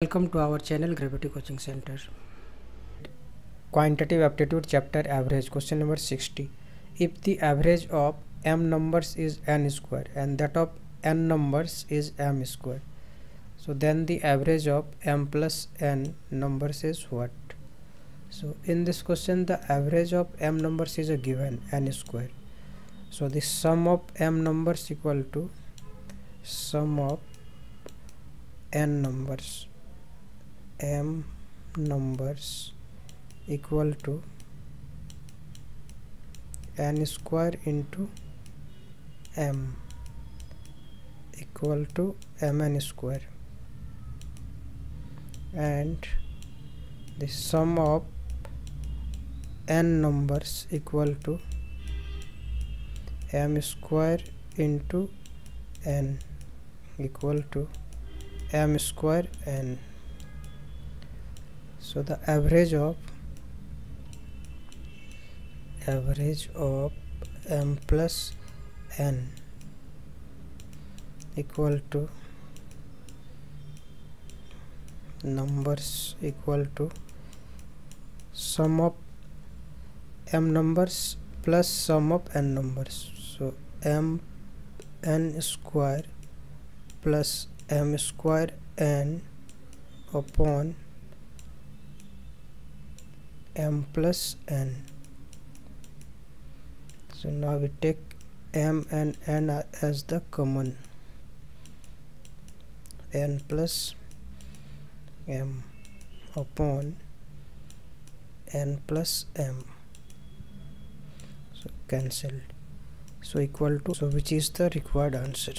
Welcome to our channel Gravity Coaching Center. Quantitative aptitude chapter average question number 60 if the average of m numbers is n square and that of n numbers is m square so then the average of m plus n numbers is what? So in this question the average of m numbers is a given n square. So the sum of m numbers equal to sum of n numbers m numbers equal to n square into m equal to mn square. And the sum of n numbers equal to m square into n equal to m square n so the average of average of m plus n equal to numbers equal to sum of m numbers plus sum of n numbers. So m n square plus m square n upon m plus n. So now we take m and n as the common. N plus m upon n plus m. So cancelled. So equal to so which is the required answer?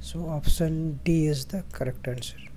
So option d is the correct answer